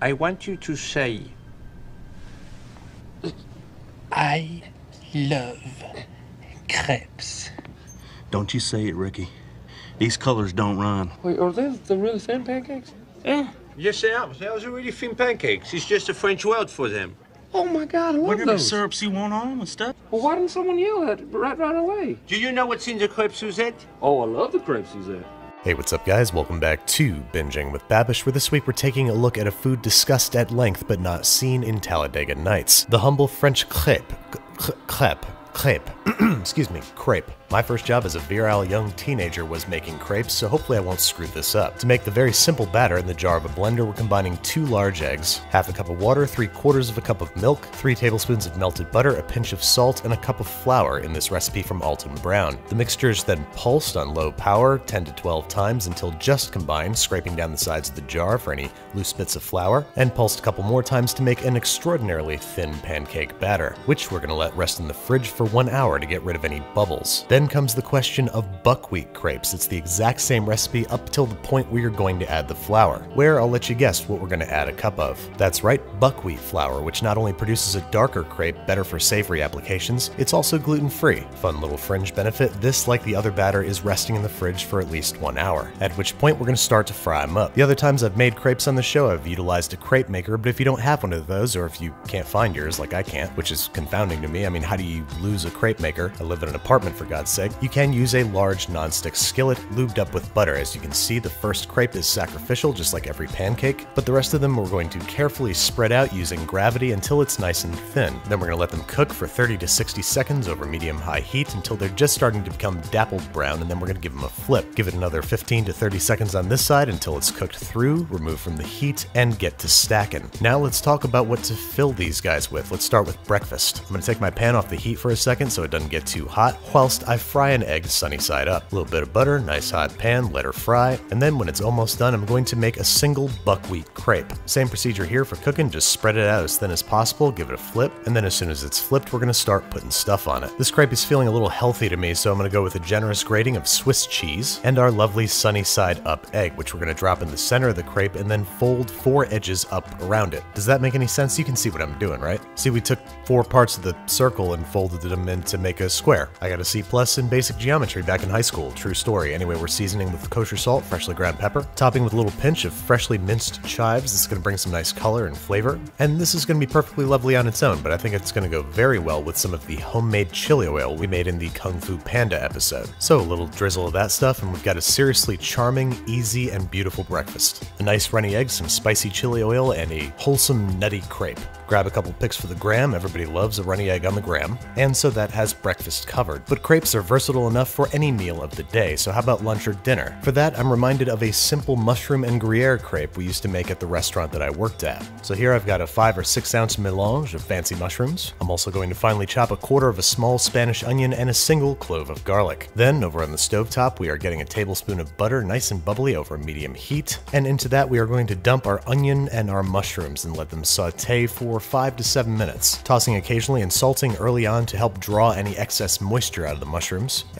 I want you to say, I love crepes. Don't you say it, Ricky. These colors don't run. Wait, are they the really thin pancakes? eh? Yes, they are. Those are really thin pancakes. It's just a French word for them. Oh my God, I love Whatever those. syrups you want on them and stuff. Well, why didn't someone yell at it right right away? Do you know what's in the crepe Suzette? Oh, I love the crepes, Suzette. Hey, what's up, guys? Welcome back to Binging with Babish, where this week we're taking a look at a food discussed at length but not seen in Talladega Nights the humble French crepe. Crepe. Crepe. Excuse me, crepe. My first job as a virile young teenager was making crepes, so hopefully I won't screw this up. To make the very simple batter in the jar of a blender, we're combining two large eggs, half a cup of water, three quarters of a cup of milk, three tablespoons of melted butter, a pinch of salt, and a cup of flour in this recipe from Alton Brown. The mixture is then pulsed on low power 10 to 12 times until just combined, scraping down the sides of the jar for any loose bits of flour, and pulsed a couple more times to make an extraordinarily thin pancake batter, which we're going to let rest in the fridge for one hour to get rid of any bubbles. Then comes the question of buckwheat crepes. It's the exact same recipe up till the point where you're going to add the flour, where I'll let you guess what we're going to add a cup of. That's right, buckwheat flour, which not only produces a darker crepe better for savory applications, it's also gluten free. Fun little fringe benefit this, like the other batter, is resting in the fridge for at least one hour, at which point we're going to start to fry them up. The other times I've made crepes on the show, I've utilized a crepe maker, but if you don't have one of those, or if you can't find yours like I can't, which is confounding to me, I mean, how do you lose a crepe maker? I live in an apartment for God's You can use a large nonstick skillet lubed up with butter. As you can see, the first crepe is sacrificial, just like every pancake, but the rest of them we're going to carefully spread out using gravity until it's nice and thin. Then we're going to let them cook for 30 to 60 seconds over medium-high heat until they're just starting to become dappled brown, and then we're going to give them a flip. Give it another 15 to 30 seconds on this side until it's cooked through, remove from the heat, and get to stacking. Now let's talk about what to fill these guys with. Let's start with breakfast. I'm going to take my pan off the heat for a second so it doesn't get too hot, whilst I fry an egg sunny side up. A little bit of butter, nice hot pan, let her fry, and then when it's almost done, I'm going to make a single buckwheat crepe. Same procedure here for cooking, just spread it out as thin as possible, give it a flip, and then as soon as it's flipped, we're going to start putting stuff on it. This crepe is feeling a little healthy to me, so I'm going to go with a generous grating of Swiss cheese and our lovely sunny side up egg, which we're going to drop in the center of the crepe and then fold four edges up around it. Does that make any sense? You can see what I'm doing, right? See, we took four parts of the circle and folded them in to make a square. I got a C plus in basic geometry back in high school. True story. Anyway, we're seasoning with kosher salt, freshly ground pepper, topping with a little pinch of freshly minced chives. This is going to bring some nice color and flavor. And this is going to be perfectly lovely on its own, but I think it's going to go very well with some of the homemade chili oil we made in the Kung Fu Panda episode. So a little drizzle of that stuff, and we've got a seriously charming, easy, and beautiful breakfast. A nice runny egg, some spicy chili oil, and a wholesome nutty crepe. Grab a couple pics for the gram, everybody loves a runny egg on the gram, and so that has breakfast covered. But crepes are versatile enough for any meal of the day, so how about lunch or dinner? For that, I'm reminded of a simple mushroom and gruyere crepe we used to make at the restaurant that I worked at. So here I've got a 5 or 6 ounce melange of fancy mushrooms. I'm also going to finely chop a quarter of a small Spanish onion and a single clove of garlic. Then, over on the stovetop, we are getting a tablespoon of butter nice and bubbly over medium heat, and into that we are going to dump our onion and our mushrooms and let them saute for 5 to 7 minutes, tossing occasionally and salting early on to help draw any excess moisture out of the mushrooms,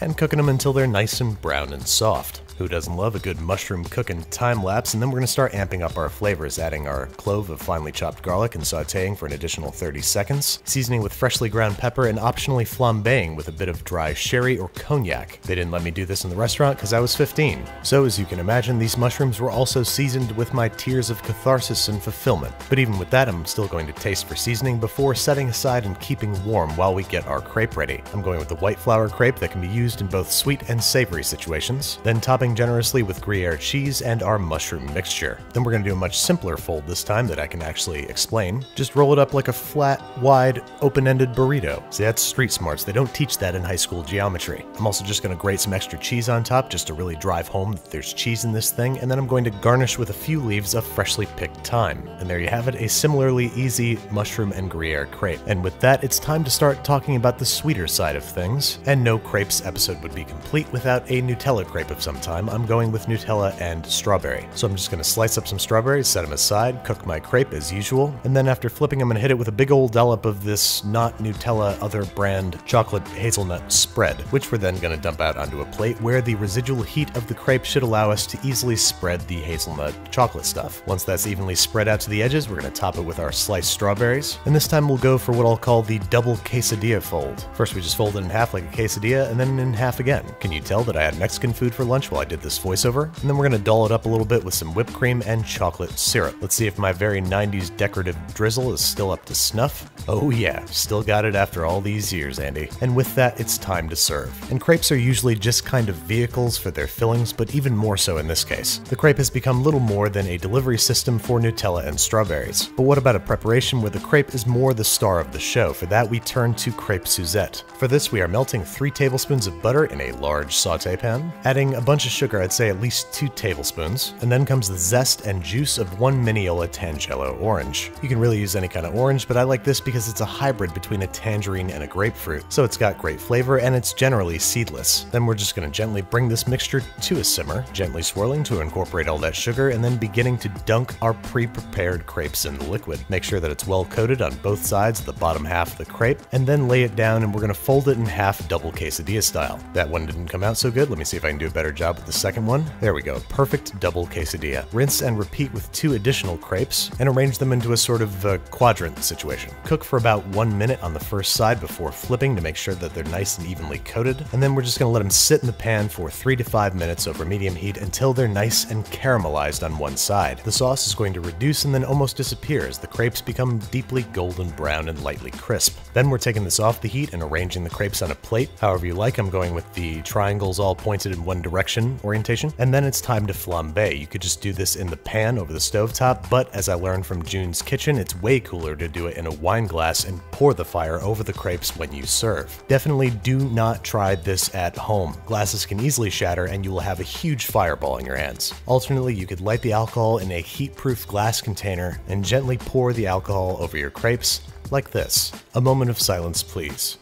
and cooking them until they're nice and brown and soft. Who doesn't love a good mushroom cooking time lapse? And then we're going to start amping up our flavors, adding our clove of finely chopped garlic and sauteing for an additional 30 seconds, seasoning with freshly ground pepper, and optionally flambeing with a bit of dry sherry or cognac. They didn't let me do this in the restaurant because I was 15. So, as you can imagine, these mushrooms were also seasoned with my tears of catharsis and fulfillment. But even with that, I'm still going to taste for seasoning before setting aside and keeping warm while we get our crepe ready. I'm going with the white flour crepe that can be used in both sweet and savory situations, then topping generously with Gruyere cheese and our mushroom mixture. Then we're going to do a much simpler fold this time that I can actually explain. Just roll it up like a flat, wide, open-ended burrito. See, that's street smarts. They don't teach that in high school geometry. I'm also just going to grate some extra cheese on top just to really drive home that there's cheese in this thing, and then I'm going to garnish with a few leaves of freshly picked thyme. And there you have it, a similarly easy mushroom and Gruyere crepe. And with that, it's time to start talking about the sweeter side of things. And no crepes episode would be complete without a Nutella crepe of some type. Time, I'm going with Nutella and strawberry. So I'm just gonna slice up some strawberries, set them aside, cook my crepe as usual, and then after flipping, I'm gonna hit it with a big old dollop of this not Nutella other brand chocolate hazelnut spread, which we're then gonna dump out onto a plate where the residual heat of the crepe should allow us to easily spread the hazelnut chocolate stuff. Once that's evenly spread out to the edges, we're gonna top it with our sliced strawberries, and this time we'll go for what I'll call the double quesadilla fold. First we just fold it in half like a quesadilla, and then in half again. Can you tell that I had Mexican food for lunch while I did this voiceover? And then we're gonna doll it up a little bit with some whipped cream and chocolate syrup. Let's see if my very 90s decorative drizzle is still up to snuff. Oh yeah, still got it after all these years, Andy. And with that, it's time to serve. And crepes are usually just kind of vehicles for their fillings, but even more so in this case. The crepe has become little more than a delivery system for Nutella and strawberries. But what about a preparation where the crepe is more the star of the show? For that, we turn to crepe Suzette. For this, we are melting 3 tablespoons of butter in a large saute pan, adding a bunch of sugar, I'd say at least 2 tablespoons, and then comes the zest and juice of one Minneola Tangelo orange. You can really use any kind of orange, but I like this because it's a hybrid between a tangerine and a grapefruit, so it's got great flavor and it's generally seedless. Then we're just going to gently bring this mixture to a simmer, gently swirling to incorporate all that sugar, and then beginning to dunk our pre-prepared crepes in the liquid. Make sure that it's well coated on both sides of the bottom half of the crepe, and then lay it down and we're going to fold it in half double quesadilla style. That one didn't come out so good, let me see if I can do a better job the second one. There we go, perfect double quesadilla. Rinse and repeat with two additional crepes, and arrange them into a sort of uh, quadrant situation. Cook for about one minute on the first side before flipping to make sure that they're nice and evenly coated, and then we're just going to let them sit in the pan for 3 to 5 minutes over medium heat until they're nice and caramelized on one side. The sauce is going to reduce and then almost disappear as the crepes become deeply golden brown and lightly crisp. Then we're taking this off the heat and arranging the crepes on a plate, however you like. I'm going with the triangles all pointed in one direction orientation, and then it's time to flambe. You could just do this in the pan over the stovetop, but as I learned from Jun's Kitchen, it's way cooler to do it in a wine glass and pour the fire over the crepes when you serve. Definitely do not try this at home. Glasses can easily shatter and you will have a huge fireball in your hands. Alternately, you could light the alcohol in a heat-proof glass container and gently pour the alcohol over your crepes like this. A moment of silence, please.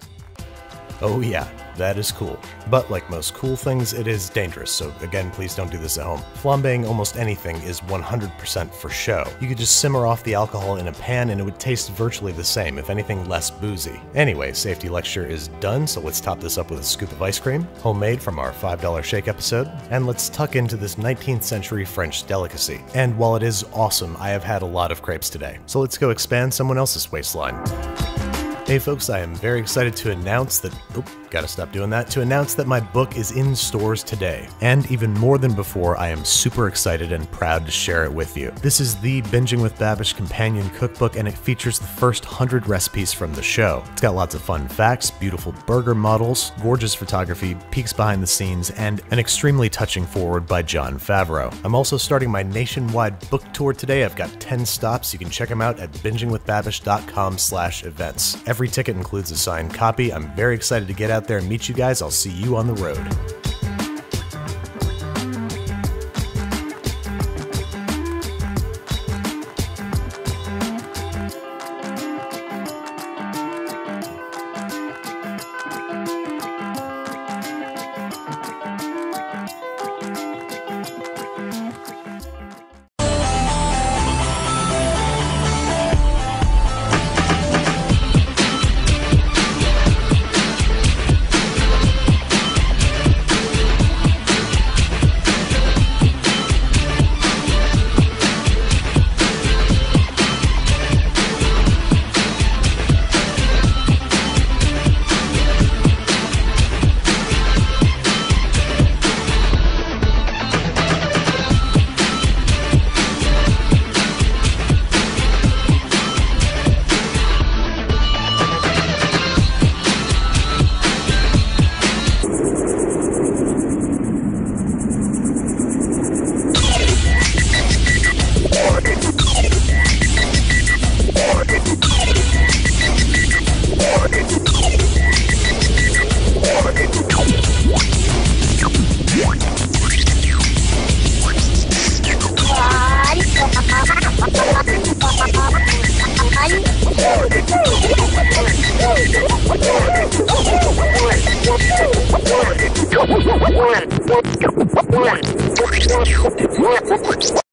Oh yeah, that is cool. But like most cool things, it is dangerous, so again, please don't do this at home. Flambeing almost anything is 100% for show. You could just simmer off the alcohol in a pan and it would taste virtually the same, if anything less boozy. Anyway, safety lecture is done, so let's top this up with a scoop of ice cream, homemade from our $5 shake episode, and let's tuck into this 19th century French delicacy. And while it is awesome, I have had a lot of crepes today. So let's go expand someone else's waistline. Hey folks, I am very excited to announce that. Oop, gotta stop doing that. To announce that my book is in stores today. And even more than before, I am super excited and proud to share it with you. This is the Binging with Babish companion cookbook, and it features the first 100 recipes from the show. It's got lots of fun facts, beautiful burger models, gorgeous photography, peeks behind the scenes, and an extremely touching foreword by Jon Favreau. I'm also starting my nationwide book tour today. I've got 10 stops. You can check them out at bingingwithbabish.com slash events. Every ticket includes a signed copy. I'm very excited to get out there and meet you guys. I'll see you on the road. わっかっこいい!